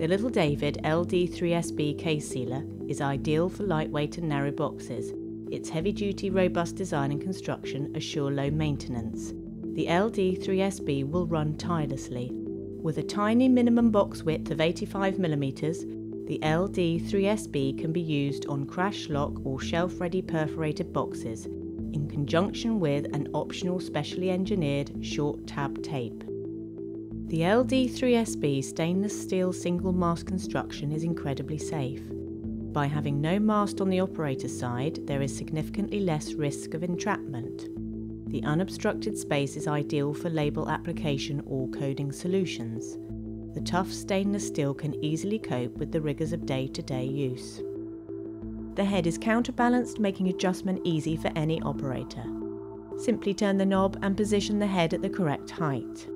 The Little David LD3SB case sealer is ideal for lightweight and narrow boxes. Its heavy duty, robust design and construction assure low maintenance. The LD3SB will run tirelessly. With a tiny minimum box width of 85mm, the LD3SB can be used on crash lock or shelf ready perforated boxes in conjunction with an optional specially engineered short tab tape. The LD3SB stainless steel single mast construction is incredibly safe. By having no mast on the operator's side, there is significantly less risk of entrapment. The unobstructed space is ideal for label application or coding solutions. The tough stainless steel can easily cope with the rigours of day to day use. The head is counterbalanced, making adjustment easy for any operator. Simply turn the knob and position the head at the correct height.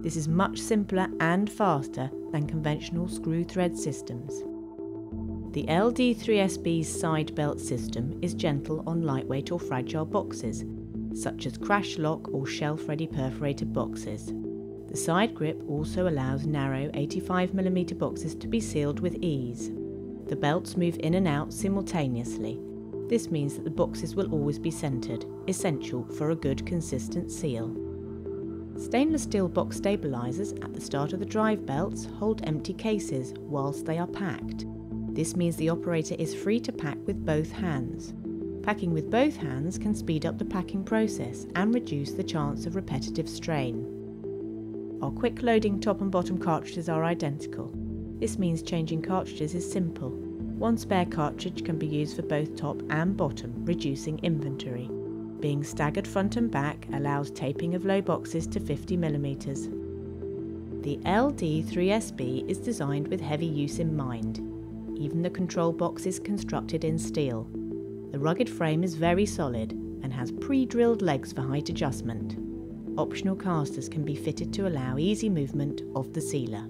This is much simpler and faster than conventional screw thread systems. The LD3SB's side belt system is gentle on lightweight or fragile boxes, such as crash lock or shelf ready perforated boxes. The side grip also allows narrow 85mm boxes to be sealed with ease. The belts move in and out simultaneously. This means that the boxes will always be centred, essential for a good consistent seal. Stainless steel box stabilisers at the start of the drive belts hold empty cases whilst they are packed. This means the operator is free to pack with both hands. Packing with both hands can speed up the packing process and reduce the chance of repetitive strain. Our quick loading top and bottom cartridges are identical. This means changing cartridges is simple. One spare cartridge can be used for both top and bottom, reducing inventory. Being staggered front and back allows taping of low boxes to 50mm. The LD3SB is designed with heavy use in mind. Even the control box is constructed in steel. The rugged frame is very solid and has pre-drilled legs for height adjustment. Optional casters can be fitted to allow easy movement of the sealer.